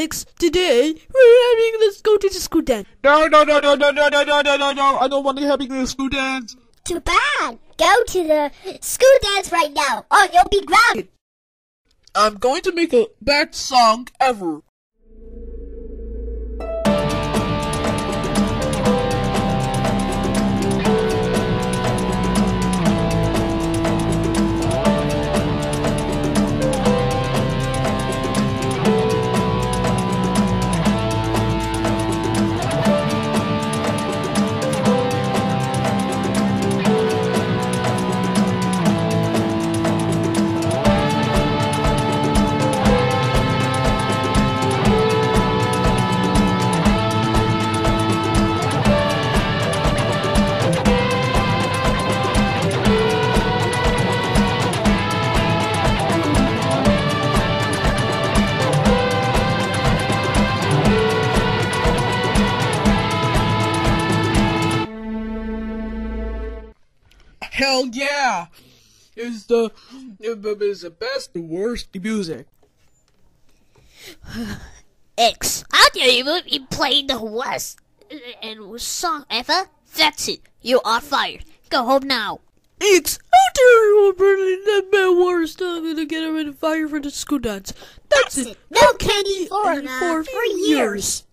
Alex, today we're having let's go to the school dance. No, no, no, no, no, no, no, no, no, no, no. I don't want to have a school dance. Too bad. Go to the school dance right now, or you'll be grounded. I'm going to make a best song ever. Hell yeah! It's the it's the best, the worst music. X, how dare you be playing the worst and song ever? That's it. You are fired. Go home now. X, how dare you burning that bad worst song and get him in fire for the school dance? That's, That's it. it. No candy for, and uh, for three years.